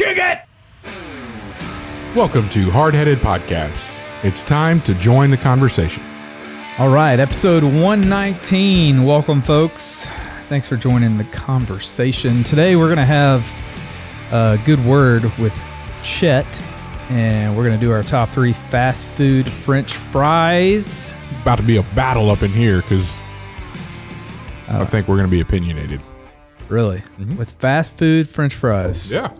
Kick it! Welcome to Hard Headed Podcast. It's time to join the conversation. All right, episode 119. Welcome, folks. Thanks for joining the conversation. Today, we're going to have a good word with Chet, and we're going to do our top three fast food French fries. About to be a battle up in here because I uh, think we're going to be opinionated. Really? Mm-hmm. With fast food French fries. Yeah.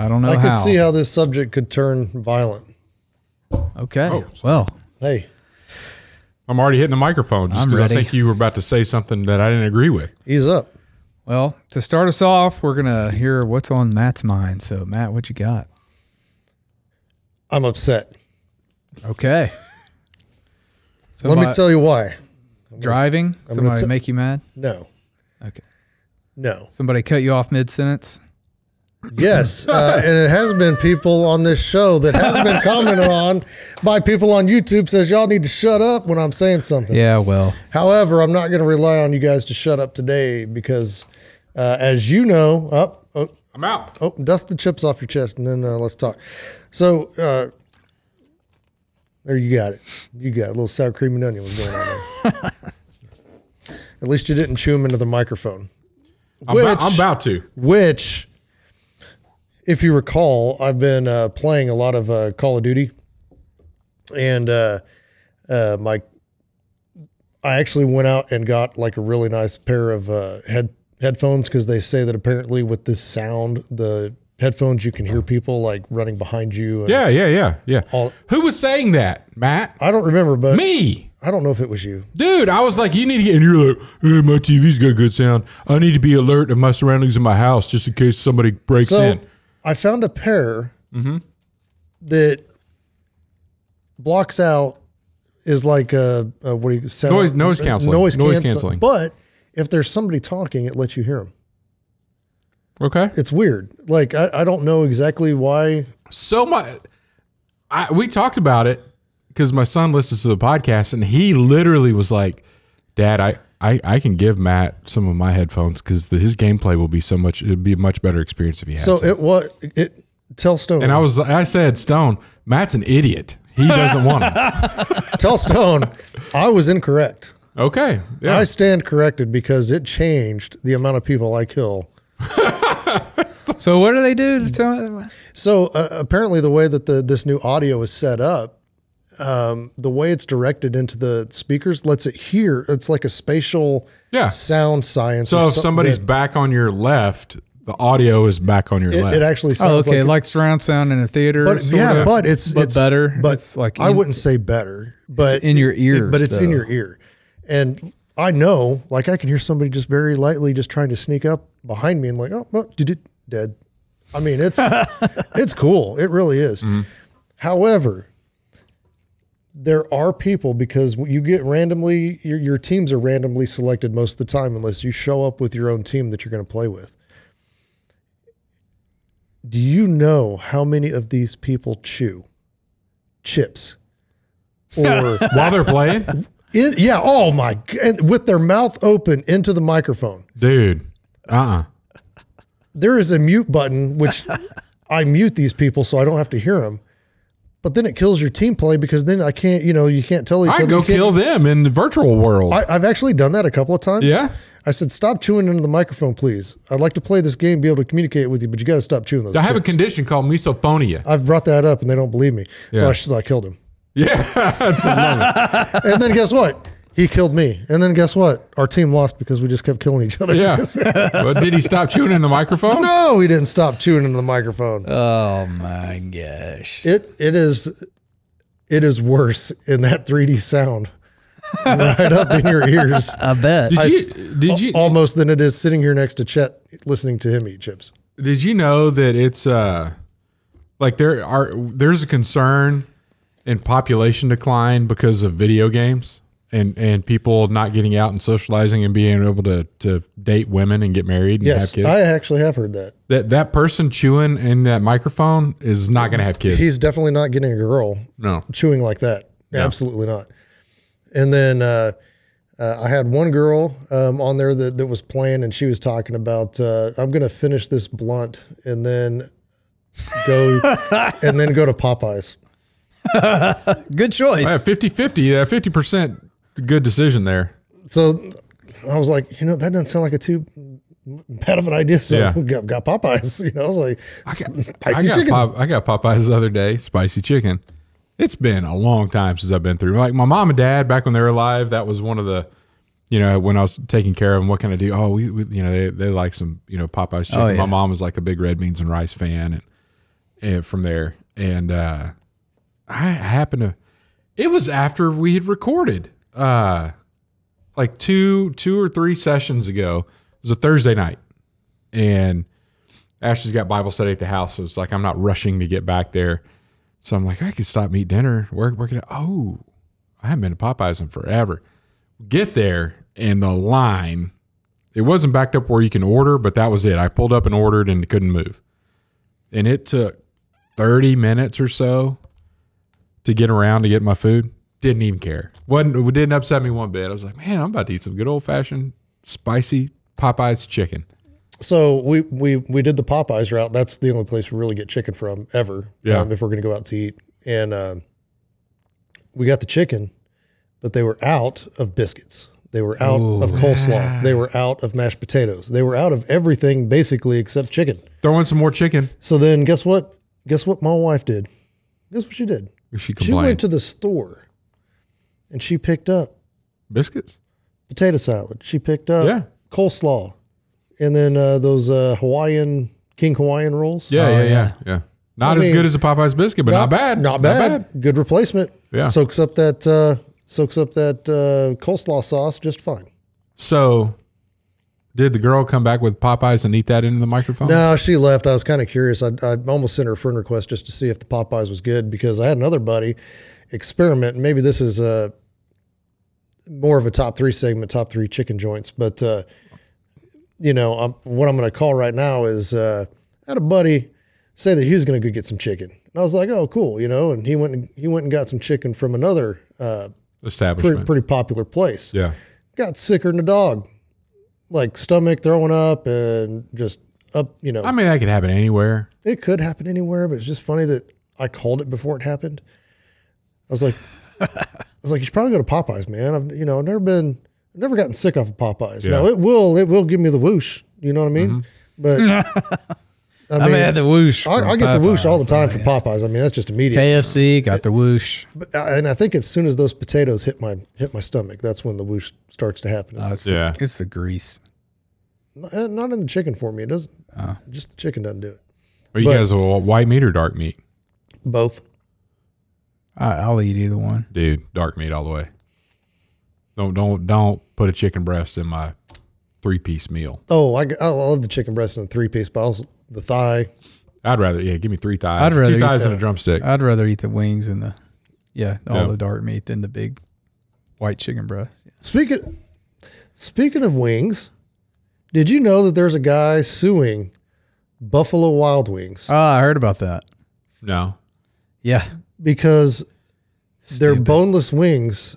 I don't know I could how. see how this subject could turn violent. Okay. Oh. Well, Hey, I'm already hitting the microphone just I'm 'cause I think you were about to say something that I didn't agree with. ease up. well, to start us off, we're going to hear what's on Matt's mind. So, Matt, what you got? I'm upset. Okay. So Let me tell you why. driving, gonna somebody t- make you mad? No, Okay. no. Somebody cut you off mid sentence? Yes, uh, and it has been people on this show that has been commented on by people on YouTube says y'all need to shut up when I'm saying something. Yeah, well, However, I'm not going to rely on you guys to shut up today because, uh, as you know, up. Oh, I'm out. Oh, dust the chips off your chest and then uh, let's talk. So, uh, there you got it. You got it. a little sour cream and onion was going on there. At least you didn't chew them into the microphone. I'm, about, I'm about to. Which, if you recall, I've been uh, playing a lot of uh, Call of Duty, and uh, uh, my I actually went out and got like a really nice pair of uh, head headphones because they say that apparently with this sound, the headphones you can hear people like running behind you. And Yeah, yeah, yeah, yeah. All- Who was saying that, Matt? I don't remember, but Me. I don't know if it was you. Dude, I was like, you need to get, and you're like, hey, my TV's got good sound. I need to be alert of my surroundings in my house just in case somebody breaks So in. I found a pair mm-hmm. that blocks out is like a, a what do you sound uh, Noise- noise canceling. Noise, Noise cancel- canceling. But if there's somebody talking, it lets you hear them. Okay. It's weird. Like I, I don't know exactly why. so much. I, we talked about it because my son listens to the podcast and he literally was like, Dad, I, I, I can give Matt some of my headphones because his gameplay will be so much, it'd be a much better experience if he had So some. it was it. Tell Stone. And I was, I said, Stone, Matt's an idiot. He doesn't want them. tell Stone. I was incorrect. Okay. Yeah. I stand corrected because it changed the amount of people I kill. so what do they do to tell So uh, apparently, the way that the this new audio is set up, um, the way it's directed into the speakers lets it hear. It's like a spatial Yeah. sound science. so if somebody's that- back on your left, the audio is back on your it, left. it actually Oh, sounds okay, like, like, surround sound in a theater. but sort yeah, of. but it's but it's better. But It's like I wouldn't say better, but in your it- ears, but it's in your ear, and I know, like I can hear somebody just very lightly just trying to sneak up behind me and like, oh, well, did it dead? I mean, it's it's cool. It really is. However, there are people because you get randomly your, your teams are randomly selected most of the time unless you show up with your own team that you're going to play with. Do you know how many of these people chew chips? Or While they're playing, in, yeah, oh my, and with their mouth open into the microphone. dude. Uh uh There is a mute button which I mute these people so I don't have to hear them. But then it kills your team play because then I can't, you know, you can't tell each I other. go kill them in the virtual world. I, I've actually done that a couple of times. Yeah? I said, stop chewing into the microphone, please. I'd like to play this game, be able to communicate with you, but you got to stop chewing those. I have a condition called misophonia. I've brought that up and they don't believe me. So I, so I killed him. Yeah, And then guess what? He killed me. And then guess what? Our team lost because we just kept killing each other. Yeah. but did he stop chewing in the microphone? No, he didn't stop chewing into the microphone. Oh my gosh. It it is it is worse in that 3D sound. right up in your ears. I bet. Did you did you Almost than it is sitting here next to Chet listening to him eat chips. did you know that it's uh like there are there's a concern in population decline because of video games and and people not getting out and socializing and being able to to date women and get married and have Yes, kids. I actually have heard that. that that person chewing in that microphone is not going to have kids. He's definitely not getting a girl no. chewing like that. Absolutely not. And then uh, uh, I had one girl um, on there that, that was playing, and she was talking about, uh, I'm going to finish this blunt, and then go, and then go to Popeyes. Good choice. Yeah, 50 50, yeah, 50% good decision there. So I was like, you know, that doesn't sound like a too bad of an idea. So Yeah. got, got Popeyes. You know, I was like, I spicy got, chicken. Pop, I got Popeyes the other day, spicy chicken. It's been a long time since I've been through. Like my mom and dad, back when they were alive, that was one of the, you know, when I was taking care of them, what can I do? Oh, we, we you know, they, they like some, you know, Popeyes chicken. Oh, yeah. My mom was like a big red beans and rice fan, and, and from there, and uh, I happened to. It was after we had recorded, uh, like two, two or three sessions ago. It was a Thursday night, and Ashley's got Bible study at the house, so it's like I'm not rushing to get back there. So I'm like, I could stop eat dinner. Where can I? Oh, I haven't been to Popeyes in forever. Get there, and the line, it wasn't backed up where you can order, but that was it. I pulled up and ordered and couldn't move. And it took 30 minutes or so to get around to get my food. Didn't even care. wasn't It didn't upset me one bit. I was like, man, I'm about to eat some good old fashioned spicy Popeyes chicken. So we, we we did the Popeyes route. That's the only place we really get chicken from ever. Yeah. Um, if we're going to go out to eat, and um, we got the chicken, but they were out of biscuits. They were out of coleslaw. They were out of mashed potatoes. They were out of everything basically except chicken. Throw in some more chicken. So then, guess what? Guess what my wife did? Guess what she did? She She went to the store, and she picked up biscuits. potato salad. She picked up Yeah. coleslaw, and then uh, those uh, Hawaiian King Hawaiian rolls. Yeah, Oh, yeah, yeah. yeah, yeah. Not I as mean, good as a Popeyes biscuit, but not, bad. Not bad. Good replacement. Yeah. Soaks up that uh, soaks up that uh, coleslaw sauce just fine. So, did the girl come back with Popeyes and eat that into the microphone? No, she left. I was kind of curious. I, I almost sent her a friend request just to see if the Popeyes was good because I had another buddy experiment. Maybe this is uh, more of a top three segment, top three chicken joints. But uh, you know, I'm, what I'm going to call right now is uh, I had a buddy say that he was going to go get some chicken, and I was like, oh, cool, you know. And he went and, he went and got some chicken from another uh, Establishment. pretty, pretty popular place. Yeah. Got sicker than a dog, like stomach throwing up and just up, you know. I mean, that could happen anywhere. It could happen anywhere, but it's just funny that I called it before it happened. I was like, was like, you should probably go to Popeyes, man. I've you know, I've never been, I've never gotten sick off of Popeyes. Now it will, it will give me the whoosh. You know what I mean? But I mean, I mean, I had the whoosh. I, I get the whoosh all the time so, from. Popeyes. I mean, that's just immediate. KFC got the whoosh. But, uh, and I think as soon as those potatoes hit my hit my stomach, that's when the whoosh starts to happen. Oh, it's Yeah. the, it's the grease. Uh, Not in the chicken for me. It doesn't. Oh. Just the chicken doesn't do it. Are you But- guys a white meat or dark meat? Both. I, I'll eat either one. Dude, dark meat all the way. Don't don't don't put a chicken breast in my three piece meal. Oh, I, I love the chicken breast in a three piece, but also the thigh. I'd rather yeah, give me three thighs. I'd rather two eat thighs and a drumstick. I'd rather eat the wings and the yeah, all Yeah. the dark meat than the big white chicken breast. Speaking speaking of wings, did you know that there's a guy suing Buffalo Wild Wings Oh, I heard about that. no. Yeah. Because their boneless wings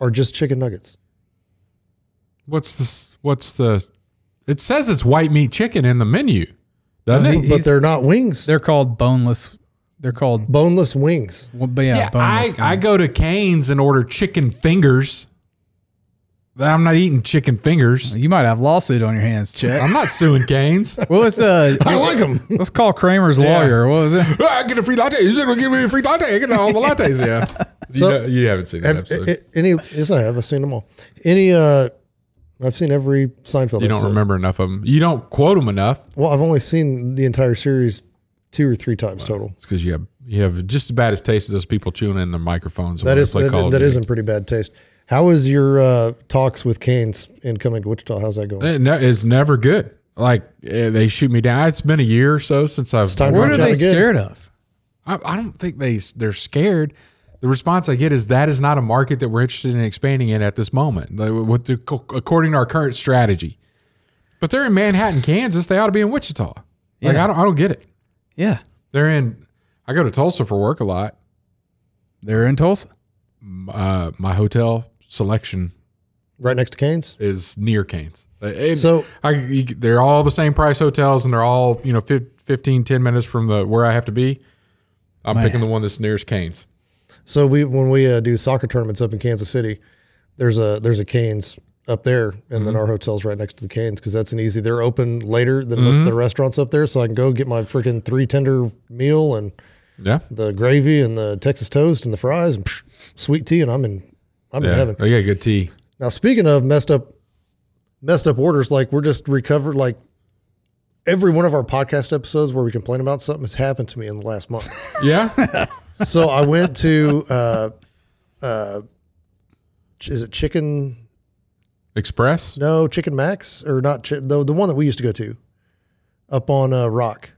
are just chicken nuggets? What's the what's the it says it's white meat chicken in the menu. Doesn't Well, it? But they're not wings. They're called boneless. They're called boneless wings. well, but yeah, Yeah, I, boneless. I wings. go to Cane's and order chicken fingers. I'm not eating chicken fingers. You might have lawsuit on your hands, Chet. I'm not suing Cane's. what was uh? I like them. Let's call Kramer's Yeah. lawyer. What was it? I get a free latte. You're gonna give me a free latte. I get all the lattes. Yeah. So- you, know- you haven't seen that Have, episode. a- any? Yes, I have. I've seen them all. Any? uh I've seen every Seinfeld. you don't episode. remember enough of them. You don't quote them enough. Well, I've only seen the entire series two or three times total. It's because you have you have just as bad as taste as those people chewing in their microphones. when That they is play that, Call of that Duty. is in pretty bad taste. How is your uh, talks with Cane's in coming to Wichita? How's that going? It ne- it's never good. Like eh, they shoot me down. It's been a year or so since I've. time What Watch are out they again. scared of? I, I don't think they they're scared. The response I get is that is not a market that we're interested in expanding in at this moment. Like, With the, according to our current strategy, but they're in Manhattan, Kansas. They ought to be in Wichita. Like Yeah. I don't I don't get it. Yeah, They're in. I go to Tulsa for work a lot. they're in Tulsa. Uh, my hotel selection Right next to Cane's. is near Cane's. And So- I, you, they're all the same price hotels, and they're all you know fif- 15, 10 minutes from the where I have to be, I'm Man. picking the one that's nearest Cane's. So we when we uh, do soccer tournaments up in Kansas City, there's a there's a Cane's up there, and then our hotel's right next to the Cane's because that's an easy. They're open later than most of the restaurants up there, so I can go get my freaking three tender meal and Yeah. the gravy and the Texas toast and the fries and psh, sweet tea, and I'm in I'm in heaven. Oh, yeah, good tea. Now speaking of messed up messed up orders, like we're just recovered like every one of our podcast episodes where we complain about something has happened to me in the last month. Yeah. so I went to uh uh is it chicken Express. no chicken max or not chi- the the one that we used to go to up on uh, rock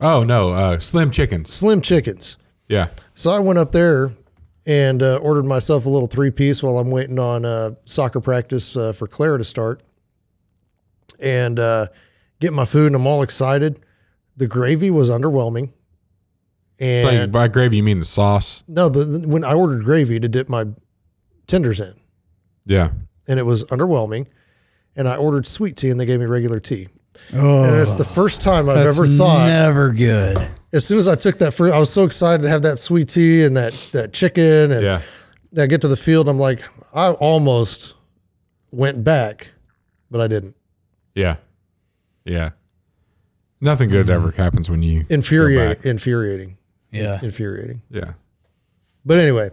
Oh no, uh, Slim Chickens. slim chickens Yeah. so i went up there and uh, ordered myself a little three piece while i'm waiting on uh, soccer practice uh, for claire to start. And uh, get my food and i'm all excited. The gravy was underwhelming. And by gravy, you mean the sauce? no the, the- when i ordered gravy to dip my tenders in. Yeah. and it was underwhelming. And i ordered sweet tea and they gave me regular tea Oh, and it's the first time i've that's ever thought never good. as soon as I took that fruit, I was so excited to have that sweet tea and that that chicken, and Yeah. I get to the field, I'm like, I almost went back, but I didn't. Yeah. Yeah. Nothing good ever mm-hmm. happens when you go Infuriating, back. infuriating, Yeah. infuriating. Yeah. But anyway,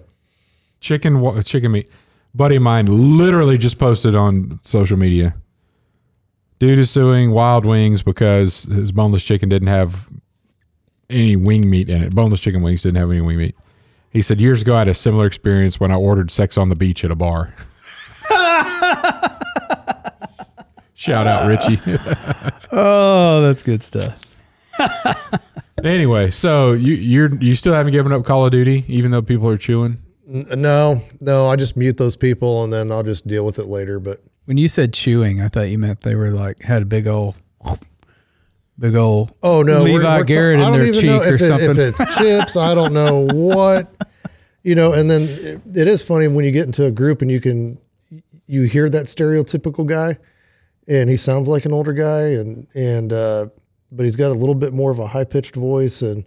Chicken chicken meat. Buddy of mine literally just posted on social media. Dude is suing Wild Wings because his boneless chicken didn't have any wing meat in it. Boneless chicken wings didn't have any wing meat. He said years ago I had a similar experience when I ordered sex on the beach at a bar. Shout out Richie. Oh, that's good stuff. anyway, so you you're you still haven't given up Call of Duty even though people are chewing? no, no, I just mute those people and then I'll just deal with it later. But When you said chewing, I thought you meant they were like had a big old, big old. oh no, Levi Garrett in I don't their even know cheek or it- something. if it's chips. I don't know what, you know. And then it, it is funny when you get into a group and you can you hear that stereotypical guy, and he sounds like an older guy, and and uh, but he's got a little bit more of a high pitched voice, and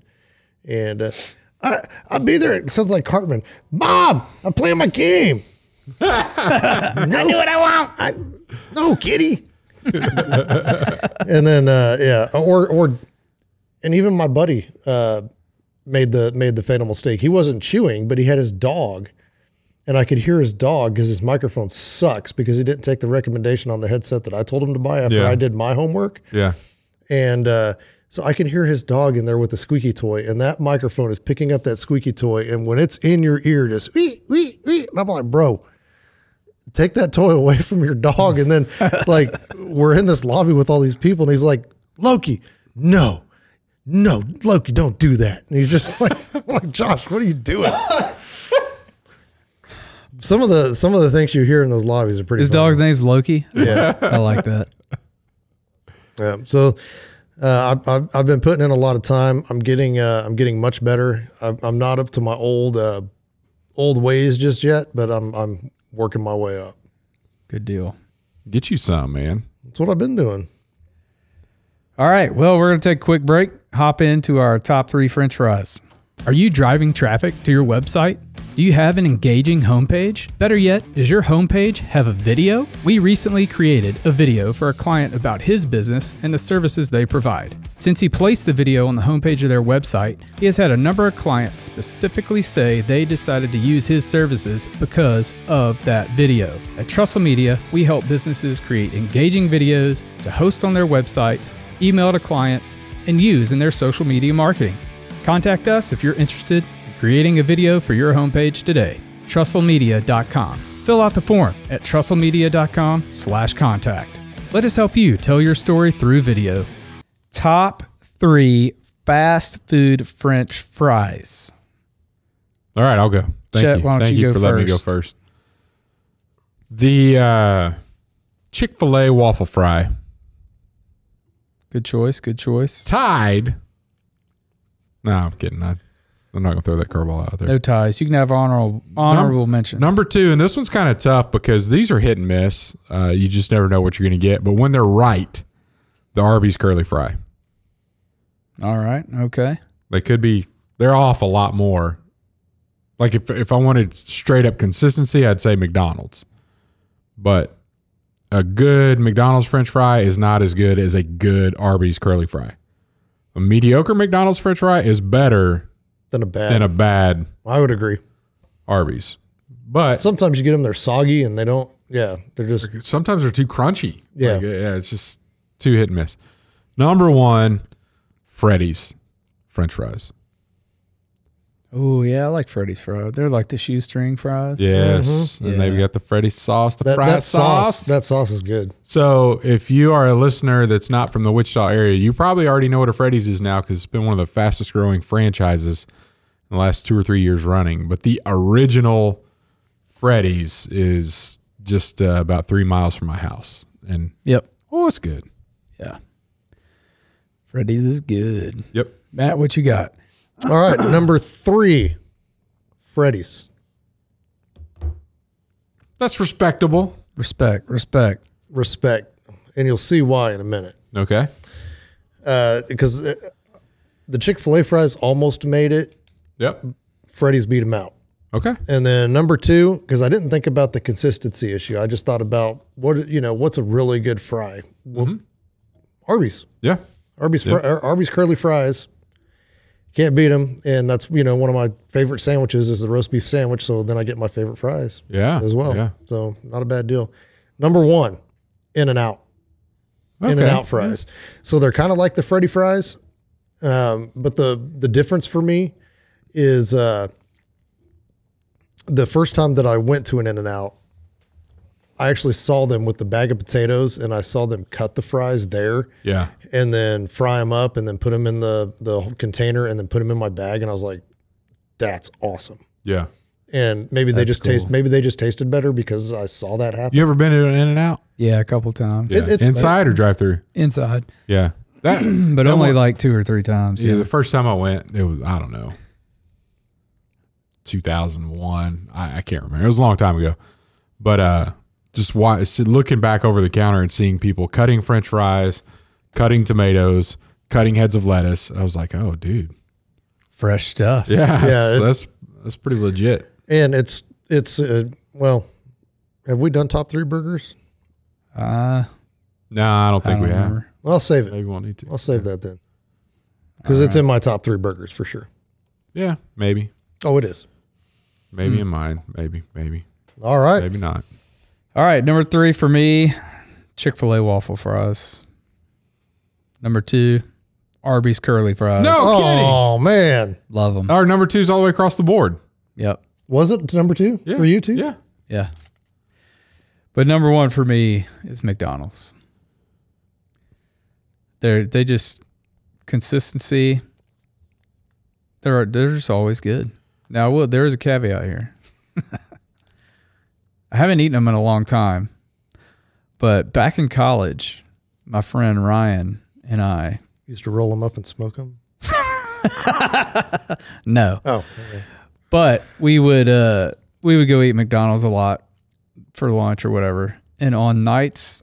and uh, I I'll be there. It sounds like Cartman. Mom, I'm playing my game. I do what I want. I, no, kitty. and then uh, yeah, or or and even my buddy uh, made the made the fatal mistake. He wasn't chewing, but he had his dog, and I could hear his dog because his microphone sucks because he didn't take the recommendation on the headset that I told him to buy after Yeah. I did my homework, Yeah. and uh, so I can hear his dog in there with the squeaky toy, and that microphone is picking up that squeaky toy, and when it's in your ear, just wee wee wee, and I'm like, bro. Take that toy away from your dog, and then like we're in this lobby with all these people, and he's like, Loki, no, no, Loki, don't do that. And he's just like, like Josh, what are you doing? some of the some of the things you hear in those lobbies are pretty. His funny. dog's name's Loki. yeah. I like that. yeah. So uh, I've, I've I've been putting in a lot of time. I'm getting uh, I'm getting much better. I'm, I'm not up to my old uh, old ways just yet, but I'm I'm working my way up. Good deal. Get you some, man. That's what I've been doing. All right. Well, we're going to take a quick break, hop into our top three French fries. Are you driving traffic to your website? Do you have an engaging homepage? Better yet, does your homepage have a video? We recently created a video for a client about his business and the services they provide. Since he placed the video on the homepage of their website, he has had a number of clients specifically say they decided to use his services because of that video. At Trussell Media, we help businesses create engaging videos to host on their websites, email to clients, and use in their social media marketing. Contact us if you're interested in creating a video for your homepage today. TrussellMedia.com. Fill out the form at TrussellMedia.com slash contact. Let us help you tell your story through video. Top three fast food French fries. All right, I'll go. Thank Chet, you. why don't Thank you you, go for letting me go first? first. The uh, Chick Fil A waffle fry Good choice. Good choice. tied. No, I'm kidding. I, I'm not gonna throw that curveball out there. No ties. You can have honorable honorable mentions. Number two, and this one's kind of tough because these are hit and miss. Uh, you just never know what you're going to get. But when they're right, the Arby's curly fry. All right. Okay. They could be they're off a lot more. Like if if I wanted straight up consistency, I'd say McDonald's. But a good McDonald's french fry is not as good as a good Arby's curly fry. A mediocre McDonald's french fry is better Than a bad. than a bad I would agree. Arby's. But Sometimes you get them, they're soggy and they don't. Yeah, they're just. sometimes they're too crunchy. Yeah. Like, yeah, it's just too hit and miss. Number one, Freddy's French fries. Oh yeah, I like Freddy's fries. They're like the shoestring fries. Yes, and they've got the Freddy's sauce, the That, fried that sauce, sauce. that sauce is good. so, if you are a listener that's not from the Wichita area, you probably already know what a Freddy's is now because it's been one of the fastest growing franchises in the last two or three years running. But the original Freddy's is just uh, about three miles from my house, and Yep. oh, it's good. Yeah. Freddy's is good. Yep. Matt, what you got? All right, number three, Freddy's. That's respectable. Respect. Respect. Respect, and you'll see why in a minute. Okay. Uh, because uh, the Chick Fil A fries almost made it. Yep. Freddy's beat them out. Okay. And then number two, because I didn't think about the consistency issue, I just thought about what you know, what's a really good fry? Well, Arby's, Yeah. Arby's, fr- Arby's curly fries. Can't beat them, and that's you know one of my favorite sandwiches is the roast beef sandwich. So then I get my favorite fries Yeah. as well. Yeah. So not a bad deal. Number one, In and Out, In and Out fries. So they're kind of like the Freddy fries, um, but the the difference for me is uh, the first time that I went to an In and Out, I actually saw them with the bag of potatoes, and I saw them cut the fries there, Yeah. and then fry them up, and then put them in the the container, and then put them in my bag, and I was like, "That's awesome." Yeah. And maybe they That's just taste maybe they just tasted better because I saw that happen. You ever been to an In and Out? Yeah, a couple times. Yeah. it's- Inside or drive through? Inside. Yeah. That But that only one- like two or three times. yeah, Yeah. the first time I went, it was I don't know. 2001. I, I can't remember. It was a long time ago. But uh just why looking back over the counter and seeing people cutting french fries, cutting tomatoes, cutting heads of lettuce. I was like, "Oh, dude. Fresh stuff. Yeah. Yeah, that's, it- that's that's pretty legit." And it's it's uh, well, have we done top three burgers? Uh, No, I don't I think don't we have. remember. I'll save it. Maybe we'll need to. I'll save that then because it's in my top three burgers for sure. Yeah, maybe. Oh, it is. Maybe in mine. Maybe, maybe. All right. Maybe not. All right, number three for me, Chick Fil A waffle fries. Number two, Arby's curly fries. No oh, kidding. Oh man, love them. Our number two's all the way across the board. Yep, was it number two Yeah. for you too? Yeah. yeah. But number one for me is McDonald's. They're they just consistency. They're they're just always good. Now, well, there is a caveat here. I haven't eaten them in a long time, but back in college, my friend Ryan and I Used to roll them up and smoke them. no, Oh, okay. but we would uh we would go eat McDonald's a lot for lunch or whatever. And on nights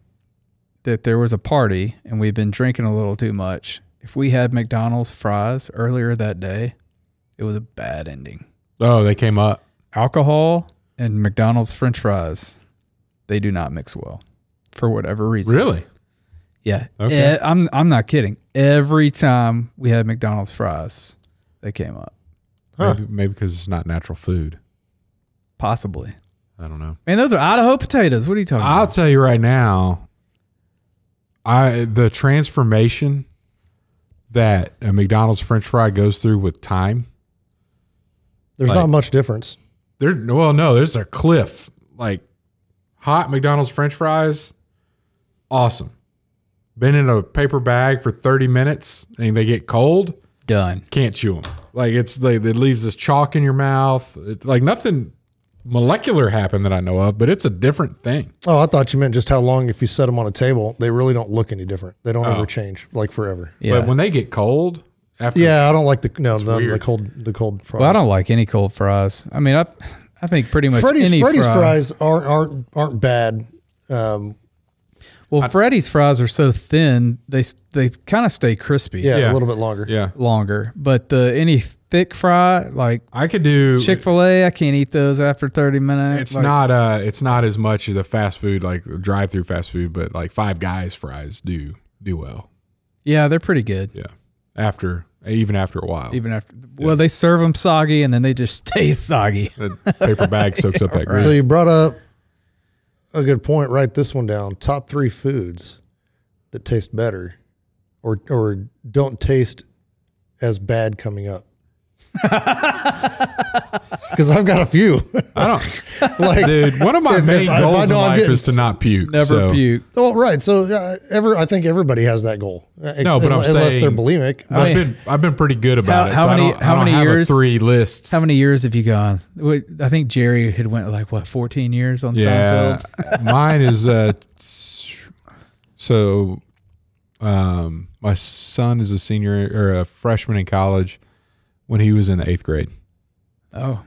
that there was a party and we'd been drinking a little too much, if we had McDonald's fries earlier that day, it was a bad ending. Oh, they came up. Alcohol and McDonald's french fries, they do not mix well for whatever reason. Really? Yeah. Okay. Eh, I'm I'm not kidding. Every time we had McDonald's fries, they came up. Huh. Maybe, maybe because it's not natural food. Possibly. I don't know. Man, those are Idaho potatoes. What are you talking I'll about? tell you right now, I the transformation that a McDonald's French fry goes through with time. there's Like- not much difference. There, well, no, there's a cliff. Like hot McDonald's French fries, awesome. Been in a paper bag for 30 minutes and they get cold. Done. can't chew them. Like it's like it leaves this chalk in your mouth. It, like nothing molecular happened that I know of, but it's a different thing. Oh, I thought you meant just how long if you set them on a table, they really don't look any different. They don't Oh. ever change like forever. Yeah. But when they get cold, after Yeah, I don't like the no the, the cold the cold fries. well, I don't like any cold fries. I mean, I I think pretty much Freddy's any Freddy's fry. fries aren't aren't aren't bad. Um, Well, Freddy's fries are so thin they they kind of stay crispy Yeah, Yeah. a little bit longer. Yeah, longer. But the any thick fry like I could do Chick Fil A, I can't eat those after thirty minutes. It's Like, not uh it's not as much of the fast food like drive through fast food, but like Five Guys fries do do well. Yeah, they're pretty good. Yeah, after even after a while, Even after, well, they serve them soggy and then they just stay soggy. the paper bag soaks up that grease. So you brought up a good point. Write this one down. Top three foods that taste better, or or don't taste as bad coming up. Because I've got a few. I don't, like, dude. One of my If- main if I- if I goals in know I'm life getting is to not puke. Never so- puke. oh right. So uh, ever, I think everybody has that goal. Uh, ex- No, but I'm unless they're saying- bulimic. I've mean- been I've been pretty good about How- it. how so I many- don't- I how don't many have years- three lists. How many years have you gone? I think Jerry had went like what fourteen years on Yeah, Seinfeld. mine is uh. So, um, my son is a senior or a freshman in college when he was in the eighth grade. Oh,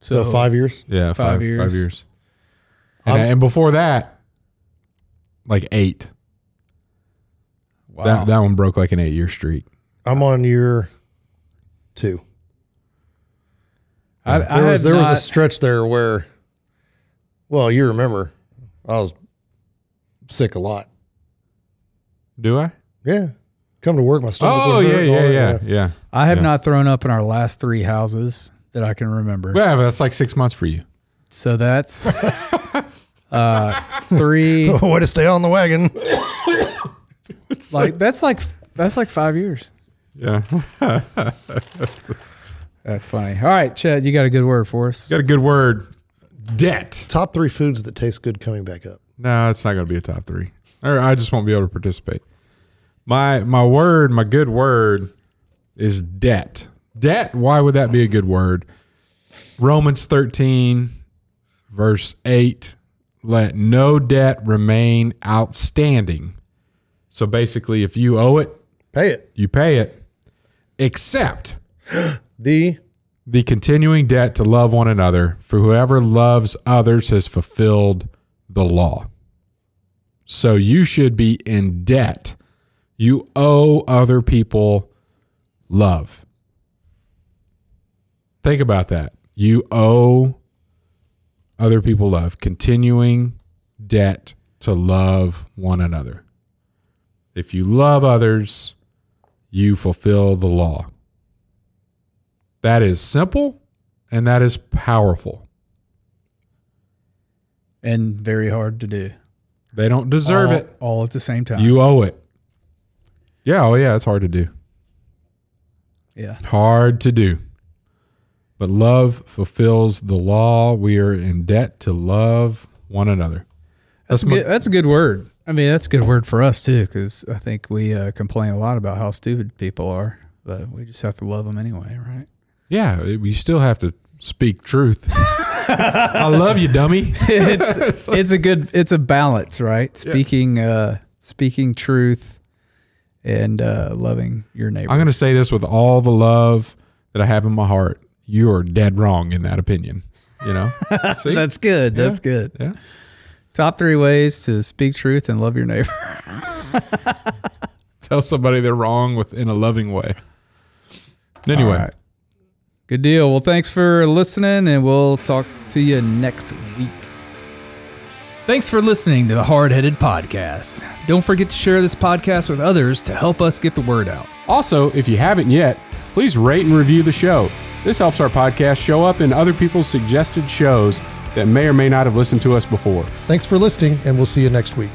so, five years. Yeah, Five five, years. Five years. And, and before that, like eight. Wow. That that one broke like an eight year streak. I'm on year two. I, I There was had there was a stretch there where, well, you remember, I was sick a lot. Do I? Yeah, come to work, my stomach. Oh would yeah, hurt and all yeah, that, yeah, yeah. I have Yeah. not thrown up in our last three houses that I can remember. Well, that's like six months for you. So that's uh, three. Way to stay on the wagon. Like that's like that's like five years. Yeah, That's funny. All right, Chet, you got a good word for us. got a good word. Debt. Top three foods that taste good coming back up. No, it's not going to be a top three. Or I just won't be able to participate. My my word, my good word, is debt. Debt. Why would that be a good word? Romans thirteen, verse eight. Let no debt remain outstanding. So basically, if you owe it, Pay it. you pay it, except The the continuing debt to love one another, for whoever loves others has fulfilled the law. So you should be in debt. You owe other people love. Think about that. You owe other people love, continuing debt to love one another. If you love others, you fulfill the law. That is simple and that is powerful. And very hard to do. They don't deserve all, it. all at the same time. You owe it. Yeah, oh yeah, it's hard to do. yeah. Hard to do. But love fulfills the law. We are in debt to love one another. That's my, Good- that's a good word. I mean, that's a good word for us too, because I think we uh, complain a lot about how stupid people are, but we just have to love them anyway, right? yeah, you still have to speak truth. I love you, dummy. it's it's a good it's a balance, right? Speaking uh, speaking truth and uh, loving your neighbor. I'm going to say this with all the love that I have in my heart. You are dead wrong in that opinion. You know? See? that's good. That's good. yeah. Top three ways to speak truth and love your neighbor. Tell somebody they're wrong with in a loving way. Anyway, right. Good deal. Well, thanks for listening, and we'll talk to you next week. Thanks for listening to the Hard Headed Podcast. Don't forget to share this podcast with others to help us get the word out. Also, if you haven't yet, please rate and review the show. This helps our podcast show up in other people's suggested shows that may or may not have listened to us before. thanks for listening, and we'll see you next week.